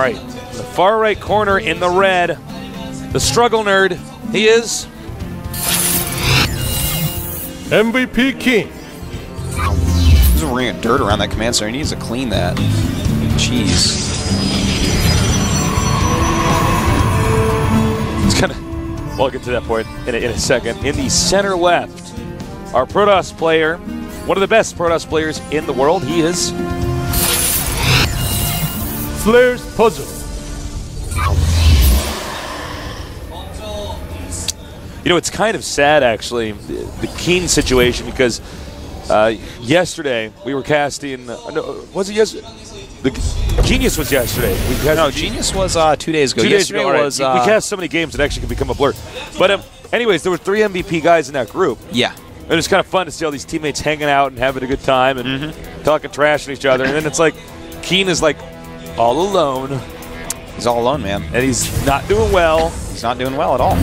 right, the far right corner in the red, the struggle nerd. He is MVP Keen. He's a ring of dirt around that command center. He needs to clean that. Jeez. It's gonna. We'll get to that point in a, in a second. In the center left, our Protoss player, one of the best Protoss players in the world. He is Flair's Puzzle. You know, it's kind of sad, actually, the, the Keen situation, because uh, yesterday we were casting. Uh, no, was it yesterday? The Genius was yesterday. We cast No, Genius was uh, two days ago. Two days Yesterday ago, all right. was. we Uh, cast so many games it actually can become a blur. But, um, anyways, there were three MVP guys in that group. yeah. And it's kind of fun to see all these teammates hanging out and having a good time and Mm-hmm. talking trash to each other. And then it's like Keen is like all alone He's all alone, man. and he's not doing well. He's not doing well at all.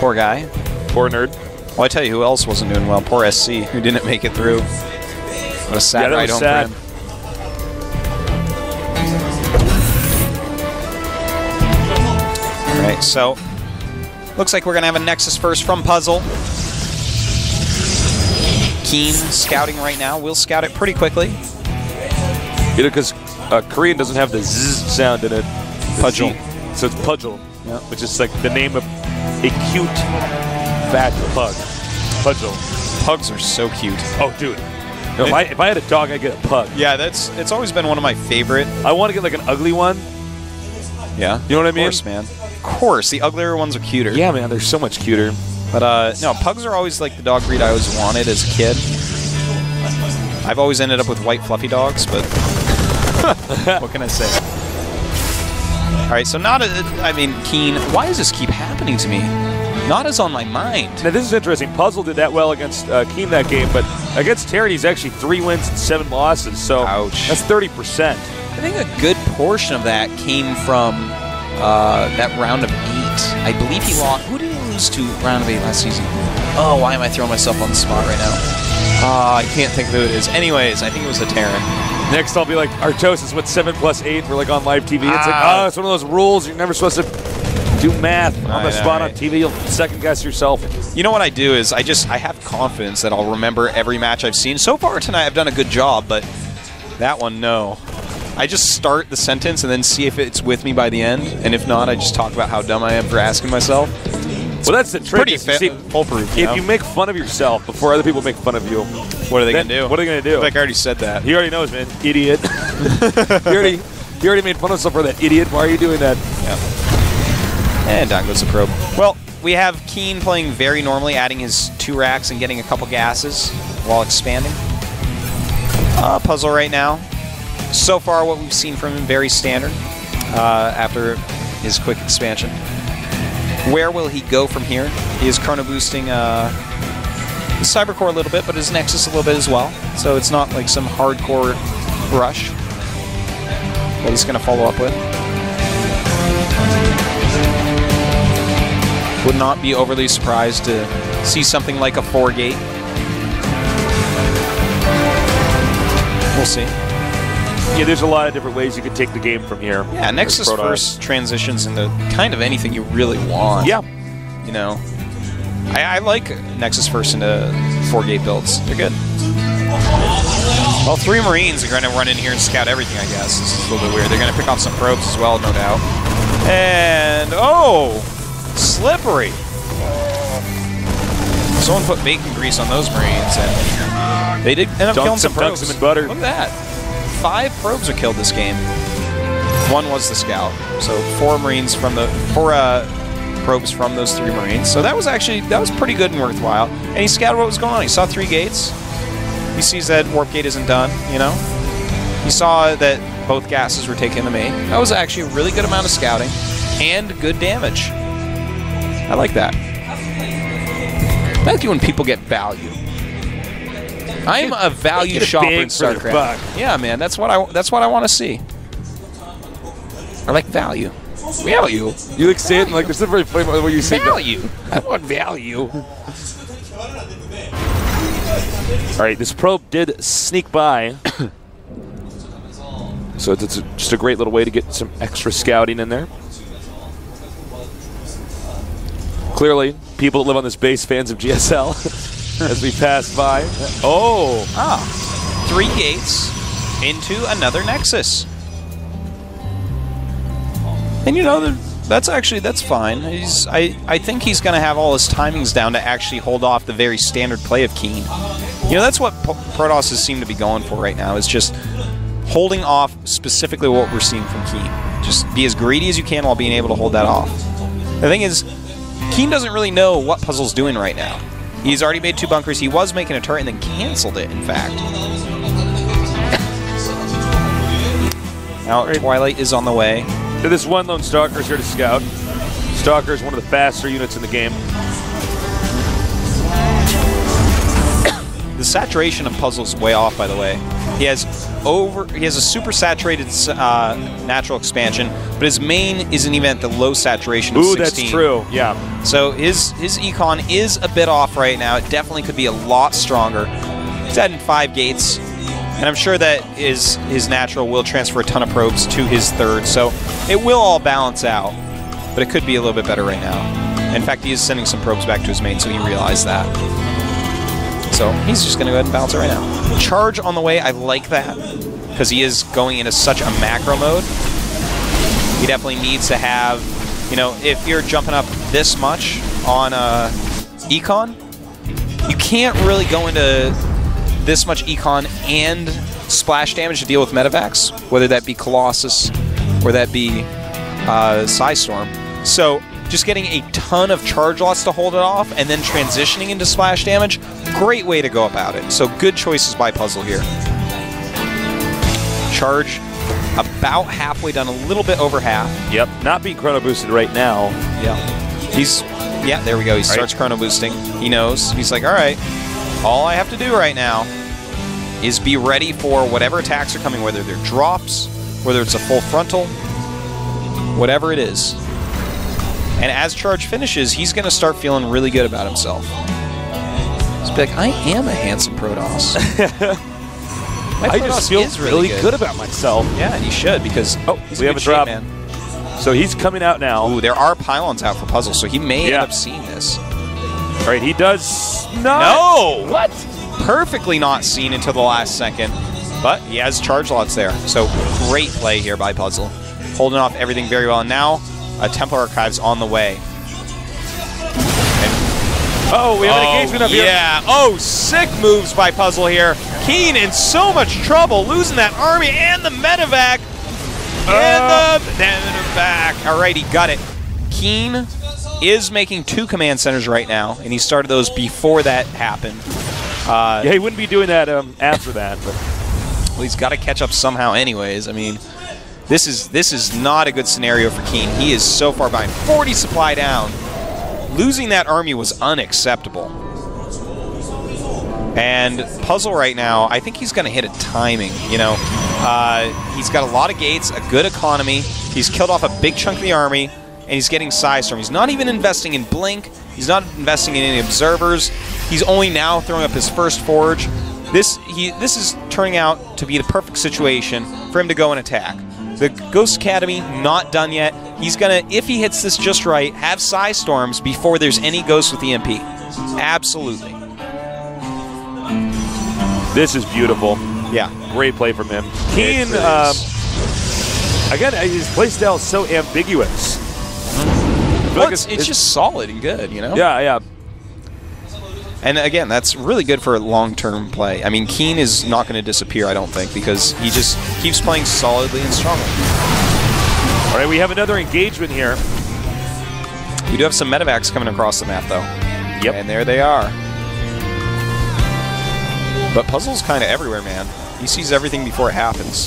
Poor guy. Poor nerd. Well, I tell you who else wasn't doing well. Poor SC, who didn't make it through. What a sad Yeah, ride home sad. for him. All right, so looks like we're gonna have a Nexus first from Puzzle. Keen scouting right now. We'll scout it pretty quickly. You know, because uh, Korean doesn't have the zzz sound in it. The Pudgel. So it's Pudgel, Yeah. which is like the name of a cute fat pug. Pudgel. Pugs are so cute. Oh, dude. No, if, I, if I had a dog, I'd get a pug. Yeah, that's it's always been one of my favorite. I want to get like an ugly one. Yeah, You know what I mean? of course, man. Of course, the uglier ones are cuter. Yeah, man, they're so much cuter. But uh, no, pugs are always like the dog breed I always wanted as a kid. I've always ended up with white fluffy dogs, but what can I say? All right, so not a, I mean, Keen. Why does this keep happening to me? Not as on my mind. Now, this is interesting. Puzzle did that well against uh, Keen that game, but against Terran, he's actually three wins and seven losses. So Ouch. that's 30%. I think a good portion of that came from uh, that round of eight. I believe he lost. Who did he lose to round of eight last season? Oh, why am I throwing myself on the spot right now? Uh, I can't think of who it is. Anyways, I think it was a Terran. Next, I'll be like, Artosis, what's seven plus eight? We're like on live TV. It's like, Ah. oh, it's one of those rules. You're never supposed to do math on the Right, spot on right. TV. You'll second guess yourself. You know what I do is I just I have confidence that I'll remember every match I've seen. So far tonight I've done a good job, but that one no. I just start the sentence and then see if it's with me by the end, and if not, I just talk about how dumb I am for asking myself. Well, that's the trick. Pretty is you fa- see, foolproof. You if know? you make fun of yourself before other people make fun of you, what are they gonna do? what are they gonna do? Like I already said that. he already knows, man. Idiot. he already he already made fun of himself for that idiot. Why are you doing that? Yeah. And down goes the probe. Well, we have Keen playing very normally, adding his two racks and getting a couple gases while expanding. Uh, puzzle right now. So far, what we've seen from him, very standard uh, after his quick expansion. Where will he go from here? He is chrono boosting uh, Cybercore a little bit, but his Nexus a little bit as well. So it's not like some hardcore rush that he's going to follow up with. Would not be overly surprised to see something like a four gate. We'll see. Yeah, there's a lot of different ways you can take the game from here. Yeah, Nexus first transitions into kind of anything you really want. Yeah. You know, I, I like Nexus first into four gate builds. They're good. Well, three Marines are going to run in here and scout everything, I guess. This is a little bit weird. They're going to pick on some probes as well, no doubt. And, oh, slippery. Someone put bacon grease on those Marines, and they did end up Dunked killing some some- dunked probes. some in butter. Look at that. Five probes are killed this game. One was the scout. So four Marines from the four uh, probes from those three Marines. So that was actually that was pretty good and worthwhile. And he scouted what was going on. He saw three gates. He sees that warp gate isn't done. You know. He saw that both gases were taking the main. That was actually a really good amount of scouting and good damage. I like that. I like when people get value. I'm a value Get a shopper in StarCraft. Yeah, man, that's what I that's what I want to see. I like value. Value. You like say it like there's something very funny about what you say. Value. I want value. All right, this probe did sneak by. So it's, it's just a great little way to get some extra scouting in there. Clearly, people that live on this base fans of GSL as we pass by. Oh, Ah, three gates into another Nexus. And you know, that's actually that's fine. He's I I think he's going to have all his timings down to actually hold off the very standard play of Keen. You know, that's what P- Protoss seem to be going for right now. Is just holding off specifically what we're seeing from Keen. Just be as greedy as you can while being able to hold that off. The thing is, Keen doesn't really know what Puzzle's doing right now. He's already made two bunkers. He was making a turret and then canceled it, in fact. Now, Twilight is on the way. So this one lone stalker is here to scout. Stalker is one of the faster units in the game. The saturation of Puzzle's way off, by the way. He has over. He has a super saturated uh, natural expansion, but his main isn't even at the low saturation of Ooh, 16. that's true. Yeah. So his his econ is a bit off right now. It definitely could be a lot stronger. He's adding five gates, and I'm sure that his his natural will transfer a ton of probes to his third. So it will all balance out, but it could be a little bit better right now. In fact, he is sending some probes back to his main, so he realized that. So he's just going to go ahead and bounce it right now. Charge on the way. I like that because he is going into such a macro mode. He definitely needs to have, you know, if you're jumping up this much on uh, econ, you can't really go into this much econ and splash damage to deal with medevacs, whether that be Colossus or that be uh, Psystorm. So just getting a ton of charge lots to hold it off and then transitioning into splash damage, great way to go about it. So good choices by Puzzle here. Charge about halfway done, a little bit over half. Yep. Not being chrono boosted right now. Yeah. He's yeah, there we go. He starts chrono boosting. He knows. He's like, all right, all I have to do right now is be ready for whatever attacks are coming, whether they're drops, whether it's a full frontal, whatever it is. And as charge finishes, he's going to start feeling really good about himself. He's like, I am a handsome Protoss. My I just feel is really good. about myself. Yeah, and he should because Oh, he's we a have a drop. shape man. So he's coming out now. Ooh, there are pylons out for puzzles, so he may Yeah. end up seeing this. All right, he does not. No! What? perfectly not seen until the last second, but he has charge lots there. So great play here by Puzzle. Holding off everything very well. And now, a Templar Archives on the way. Oh, we have an engagement up here. yeah. Oh, sick moves by Puzzle here. Keen in so much trouble, losing that army and the medevac. And the medevac. All right, he got it. Keen is making two command centers right now, and he started those before that happened. Uh, Yeah, he wouldn't be doing that um, after that. But well, he's got to catch up somehow, anyways. I mean, this is this is not a good scenario for Keen. He is so far behind. 40 supply down. Losing that army was unacceptable. And Puzzle right now, I think he's going to hit a timing. You know, uh, he's got a lot of gates, a good economy. He's killed off a big chunk of the army, and he's getting Psystorm. He's not even investing in Blink. He's not investing in any observers. He's only now throwing up his first forge. This he this is turning out to be the perfect situation for him to go and attack. The Ghost Academy not done yet. He's gonna, if he hits this just right, have Psy Storms before there's any Ghosts with EMP. Absolutely. this is beautiful. Yeah. Great play from him. Keen, um, again, his playstyle is so ambiguous. Well, like it's, it's just solid and good, you know? Yeah, yeah. And again, that's really good for long-term play. I mean, Keen is not going to disappear, I don't think, because he just keeps playing solidly and strongly. All right, we have another engagement here. We do have some medevacs coming across the map, though. Yep. And there they are. But Puzzle's kind of everywhere, man. He sees everything before it happens.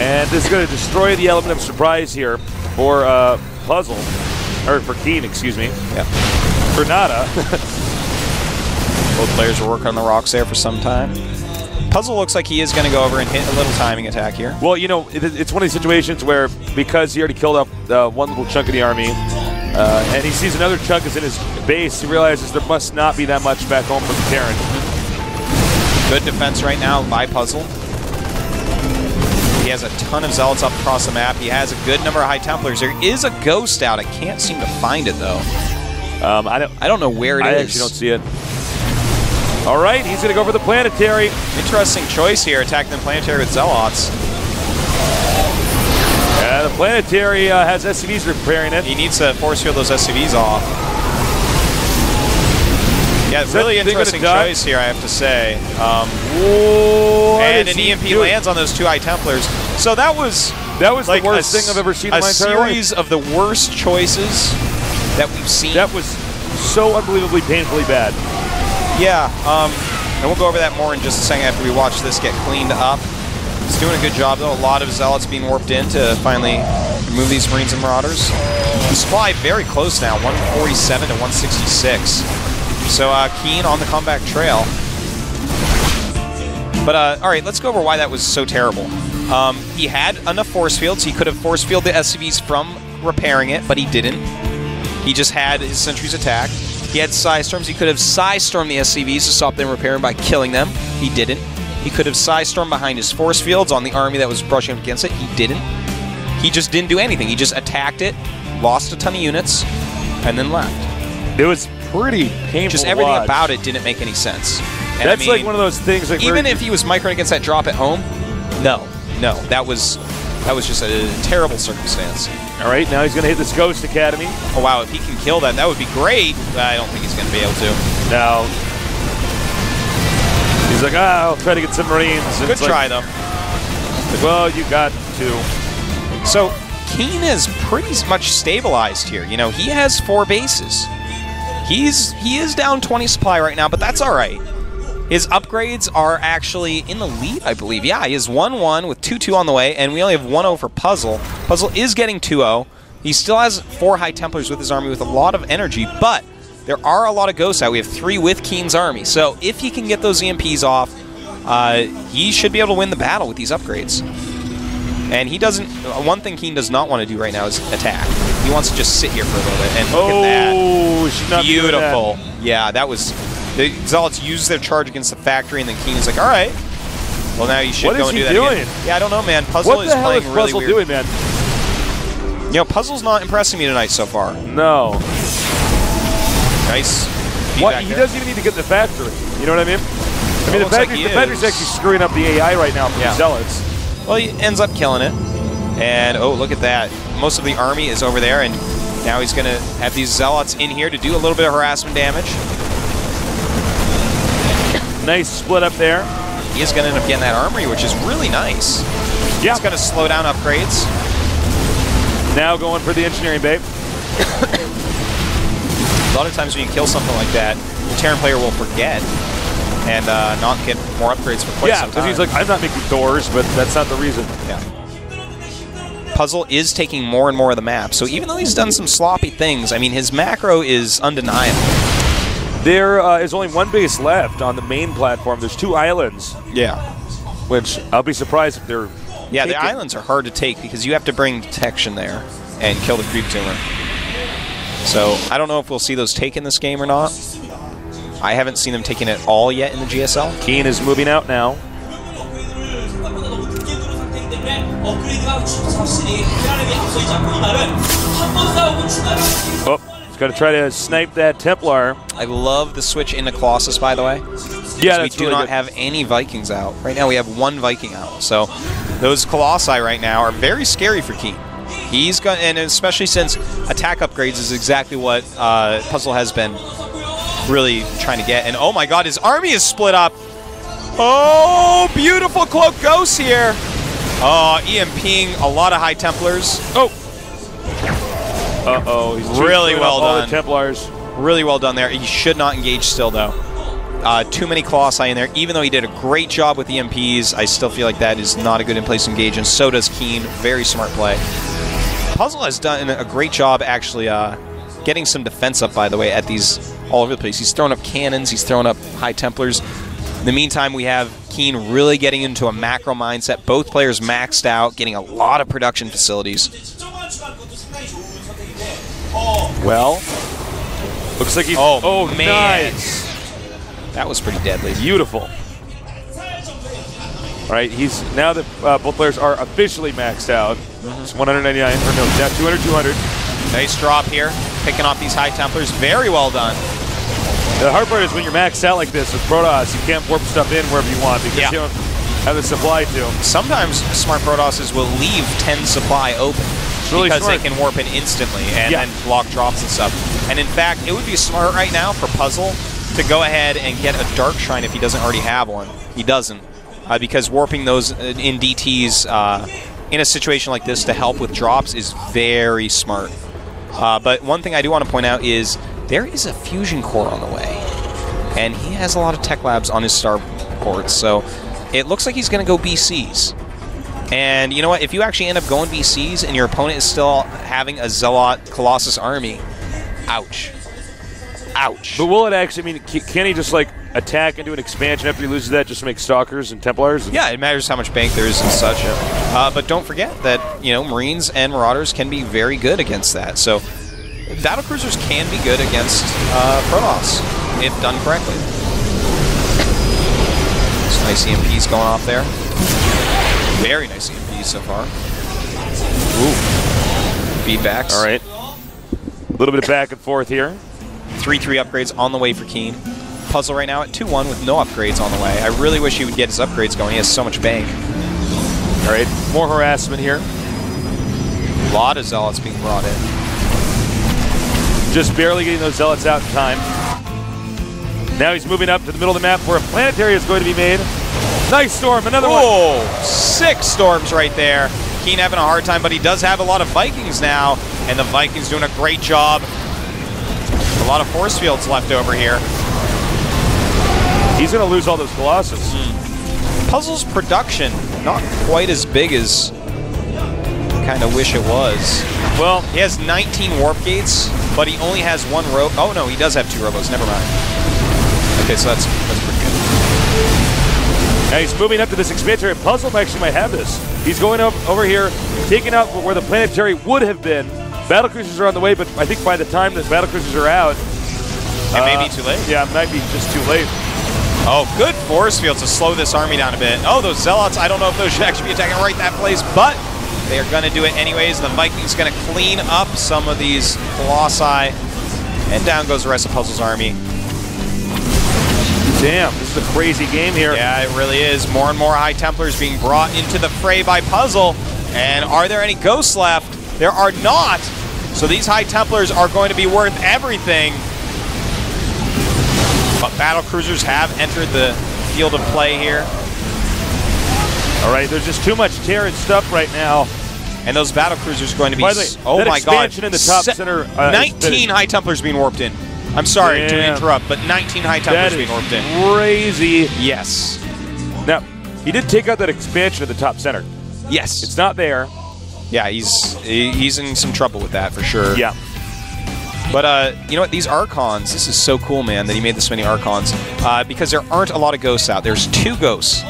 And this is going to destroy the element of surprise here for uh, Puzzle, or for Keen, excuse me. Yeah. For Nada. Both players were working on the rocks there for some time. Puzzle looks like he is going to go over and hit a little timing attack here. well, you know, it, it's one of these situations where because he already killed off uh, one little chunk of the army, uh, and he sees another chunk is in his base, he realizes there must not be that much back home for the Terran. Good defense right now by Puzzle. He has a ton of Zealots up across the map. He has a good number of High Templars. There is a Ghost out. I can't seem to find it, though. Um, I don't. I don't know where it I is. don't see it. All right, he's going to go for the planetary. Interesting choice here, attacking the Planetary with Zealots. Yeah, the planetary uh, has SCVs repairing it. He needs to force field those SCVs off. Yeah, really interesting choice here, I have to say. Um, and an EMP doing? lands on those two High Templars. So that was That was like the worst thing I've ever seen a in my entire life. series of the worst choices that we've seen. That was so unbelievably painfully bad. Yeah, um, and we'll go over that more in just a second after we watch this get cleaned up. He's doing a good job, though. A lot of Zealots being warped in to finally remove these Marines and Marauders. The supply very close now, 147 to 166. So uh, Keen on the comeback trail. But, uh, all right, let's go over why that was so terrible. Um, he had enough force fields. He could have force fielded the SCVs from repairing it, but he didn't. He just had his sentries attack. He had Psy Storms. He could have Psy Stormed the SCVs to stop them repairing by killing them. He didn't. He could have Psy Stormed behind his force fields on the army that was brushing up against it. He didn't. He just didn't do anything. He just attacked it, lost a ton of units, and then left. It was pretty painful. Just everything watch. about it didn't make any sense. And That's I mean, like one of those things. Like even if he was microing against that drop at home, no, no, that was that was just a terrible circumstance. All right, now he's going to hit this Ghost Academy. Oh wow, if he can kill that, that would be great. I don't think he's going to be able to. Now he's like, ah, I'll try to get some Marines. And Good it's like- try though. like, well, you got two. So Keen is pretty much stabilized here. You know, he has four bases. He's he is down 20 supply right now, but that's all right. His upgrades are actually in the lead, I believe. Yeah, he has 1-1 with 2-2 on the way, and we only have 1-0 for Puzzle. Puzzle is getting 2-0. He still has four High Templars with his army with a lot of energy, but there are a lot of Ghosts out. We have three with Keen's army. So if he can get those EMPs off, uh, he should be able to win the battle with these upgrades. And he doesn't. uh, One thing Keen does not want to do right now is attack. He wants to just sit here for a little bit. And look at that. Oh, she's not doing that. Beautiful. Yeah, that was. The Zealots used their charge against the factory, and then Keen is like, all right. Well, now you should What go and do that doing? again. Yeah, I don't know, man. Puzzle What is the hell playing is really Puzzle weird. doing, man? You know, Puzzle's not impressing me tonight so far. No. Nice. What? He there. doesn't even need to get in the factory. You know what I mean? I mean, the looks like factory, the factory's actually screwing up the AI right now for Yeah. the Zealots. Well, he ends up killing it. And, oh, look at that. Most of the army is over there, and now he's going to have these Zealots in here to do a little bit of harassment damage. Nice split up there. He is going to end up getting that armory, which is really nice. Yeah. It's going to slow down upgrades. Now going for the engineering bay. A lot of times when you kill something like that, the Terran player will forget and uh, not get more upgrades for quite Yeah, some because time. he's like, I'm not making doors, but that's not the reason. Yeah. Puzzle is taking more and more of the map, so even though he's done some sloppy things, I mean, his macro is undeniable. There uh, is only one base left on the main platform. There's two islands. Yeah. Which I'll be surprised if they're. Yeah, taken. the islands are hard to take because you have to bring detection there and kill the creep tumor. So I don't know if we'll see those taken this game or not. I haven't seen them taken at all yet in the GSL. Keen is moving out now. Oh, he's got to try to snipe that Templar. I love the switch into Colossus, by the way. Yeah, we do really not good. have any Vikings out. Right now, we have one Viking out. So those Colossi right now are very scary for Keen. He's going, and especially since attack upgrades is exactly what uh, Puzzle has been really trying to get. And oh my God, his army is split up. Oh, beautiful cloak Ghost here. Oh, EMPing a lot of High Templars. Oh. Uh oh, he's Really well done. The Templars. Really well done there. He should not engage still, though. Uh, too many Colossi in there. Even though he did a great job with the EMPs, I still feel like that is not a good in place to engage, and so does Keen. Very smart play. Puzzle has done a great job, actually, uh, getting some defense up, by the way, at these all over the place. He's throwing up cannons, he's throwing up High Templars. In the meantime, we have Keen really getting into a macro mindset. Both players maxed out, getting a lot of production facilities. Well, looks like he's. Oh, oh man. nice. That was pretty deadly. Beautiful. All right, he's now that uh, both players are officially maxed out. It's 199 or no, down 200, 200. Nice drop here, picking off these high Templars. Very well done. The hard part is when you're maxed out like this with Protoss, you can't warp stuff in wherever you want because Yeah. you don't have the supply to them. Sometimes smart Protosses will leave 10 supply open really because smart. they can warp in instantly and Yeah. then block drops and stuff. And in fact, it would be smart right now for Puzzle to go ahead and get a Dark Shrine if he doesn't already have one. He doesn't. Uh, because warping those in DTs uh, in a situation like this to help with drops is very smart. Uh, but one thing I do want to point out is there is a fusion core on the way, and he has a lot of tech labs on his starports. So it looks like he's going to go BCs. And you know what? If you actually end up going BCs and your opponent is still having a Zealot Colossus army, ouch. Ouch. But will it actually I mean? Can he just like attack and do an expansion after he loses that just to make stalkers and Templars? Yeah, it matters how much bank there is and such. Uh, but don't forget that you know Marines and Marauders can be very good against that. So battle cruisers can be good against uh, Protoss if done correctly. Some nice EMPs going off there. Very nice EMPs so far. Ooh, feedbacks. All right. A little bit of back and forth here. 3-3 upgrades on the way for Keen. Puzzle right now at 2-1 with no upgrades on the way. I really wish he would get his upgrades going. He has so much bank. All right. More harassment here. A lot of Zealots being brought in. Just barely getting those zealots out in time. Now he's moving up to the middle of the map where a planetary is going to be made. Nice storm, another one. Oh, six storms right there. Keen having a hard time, but he does have a lot of Vikings now, and the Vikings doing a great job. A lot of force fields left over here. He's going to lose all those Colossus. Hmm. Puzzle's production not quite as big as kind of wish it was. Well, He has 19 warp gates, but he only has one row. Oh no, he does have two robos. Never mind. Okay, so that's that's he's moving up to this expansion. Puzzle actually might have this. He's going up over here, taking out where the planetary would have been. Battle cruisers are on the way, but I think by the time the battle cruisers are out, It may uh, be too late. Yeah, it might be just too late. Oh, good force field to slow this army down a bit. Oh, those zealots, I don't know if those should actually be attacking right that place, but they are going to do it anyways. The Vikings going to clean up some of these Colossi, and down goes the rest of Puzzle's army. Damn, this is a crazy game here. Yeah, it really is. More and more High Templars being brought into the fray by Puzzle. And are there any ghosts left? There are not. So these High Templars are going to be worth everything. But battle cruisers have entered the field of play here. All right, there's just too much Terran stuff right now. And those battle cruisers are going to be. Way, oh my god! expansion in the top Se- center, uh, 19. High Templars being warped in. I'm sorry to interrupt, but 19 High is being warped in. crazy. Yes. Now, he did take out that expansion at the top center. Yes. It's not there. yeah, he's he's in some trouble with that for sure. Yeah. But uh, you know what? These Archons, this is so cool, man, that he made this many Archons. Uh, because there aren't a lot of ghosts out. There's two ghosts.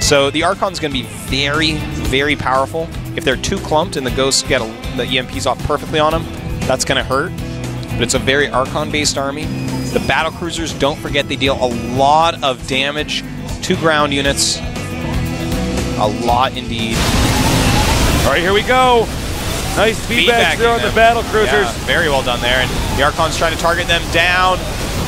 So the Archon's going to be very, very powerful. If they're too clumped and the ghosts get a, the EMPs off perfectly on them, that's going to hurt. But it's a very Archon-based army. The battle cruisers, don't forget, they deal a lot of damage to ground units. A lot indeed. All right, here we go. Nice feedback there on the battle cruisers. Yeah, very well done there. And the Archon's trying to target them down.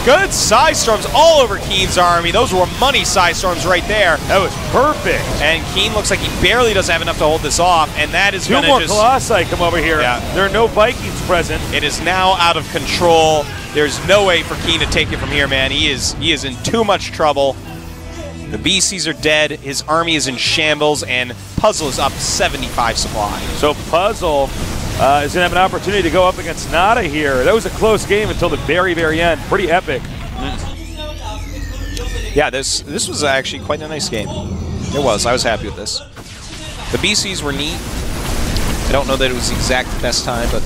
Good psi storms all over Keen's army. Those were money psi storms right there. That was perfect. And Keen looks like he barely doesn't have enough to hold this off. And that is Two going to more just. Colossi come over here. Yeah. There are no Vikings present. It is now out of control. There's no way for Keen to take it from here, man. He is he is in too much trouble. The BCs are dead. His army is in shambles, and Puzzle is up 75 supply. So Puzzle uh, is going to have an opportunity to go up against Nada here. That was a close game until the very, very end. Pretty epic. Yeah, this this was actually quite a nice game. It was. I was happy with this. The BCs were neat. I don't know that it was the exact best time, but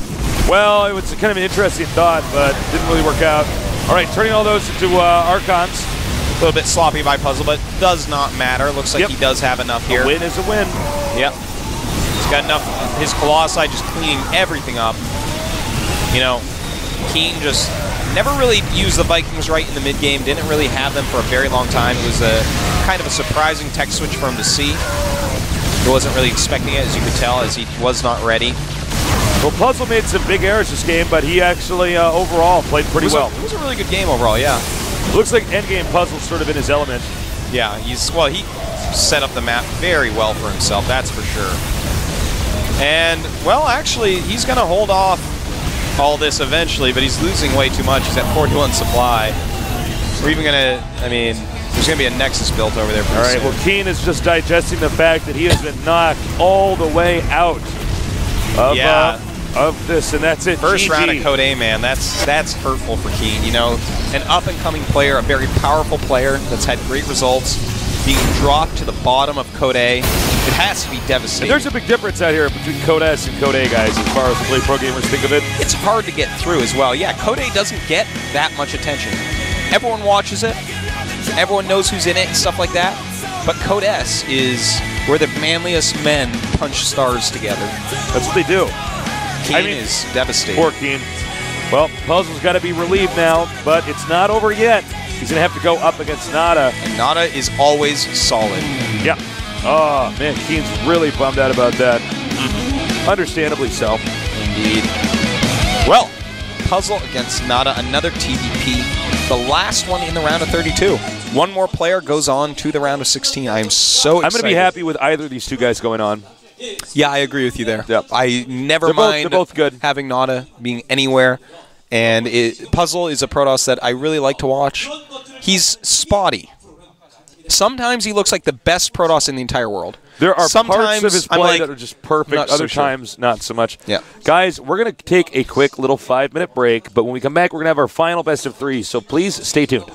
Well, it was kind of an interesting thought, but didn't really work out. All right, turning all those into uh, Archons. a little bit sloppy by Puzzle, but does not matter. Looks like Yep. he does have enough here. A win is a win. Yep. Got enough. His Colossi just cleaning everything up. You know, Keen just never really used the Vikings right in the mid game. Didn't really have them for a very long time. It was a kind of a surprising tech switch for him to see. He wasn't really expecting it, as you could tell, as he was not ready. Well, Puzzle made some big errors this game, but he actually uh, overall played pretty was, well. a, it was a really good game overall. Yeah. Looks like Endgame Puzzle's sort of in his element. Yeah, he's well. He set up the map very well for himself. That's for sure. And well, actually, he's going to hold off all this eventually, but he's losing way too much. He's at 41 supply. We're even going to. I mean, there's going to be a Nexus built over there. For All right, well, Keen is just digesting the fact that he has been knocked all the way out of, Yeah. uh, of this, and that's it. First GG. round of Code A, man. That's that's hurtful for Keen. You know, an up and coming player, a very powerful player that's had great results, being dropped to the bottom of Code A. It has to be devastating. And there's a big difference out here between Code S and Code A, guys, as far as the Play Pro gamers think of it. it's hard to get through as well. Yeah, Code A doesn't get that much attention. Everyone watches it. Everyone knows who's in it and stuff like that. But Code S is where the manliest men punch stars together. That's what they do. Keen I mean, is devastating. Poor Keen. Well, Puzzle's got to be relieved now, but it's not over yet. He's going to have to go up against Nada. And Nada is always solid. Yeah. Oh, man, Keen's really bummed out about that. Mm-hmm. Understandably so. Indeed. Well, Puzzle against Nada, another TVP. The last one in the round of 32. One more player goes on to the round of 16. I am so I'm going to be happy with either of these two guys going on. Yeah, I agree with you there. Yep. I never They're both- mind they're both good. having Nada being anywhere. And it, Puzzle is a Protoss that I really like to watch. He's spotty. Sometimes he looks like the best Protoss in the entire world. There are Sometimes, parts of his play like, that are just perfect. Other so times, not so much. Yeah. Guys, we're going to take a quick little five-minute break, but when we come back, we're going to have our final best of three, so please stay tuned.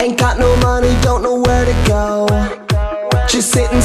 Ain't got no money, don't know where to go. Just sitting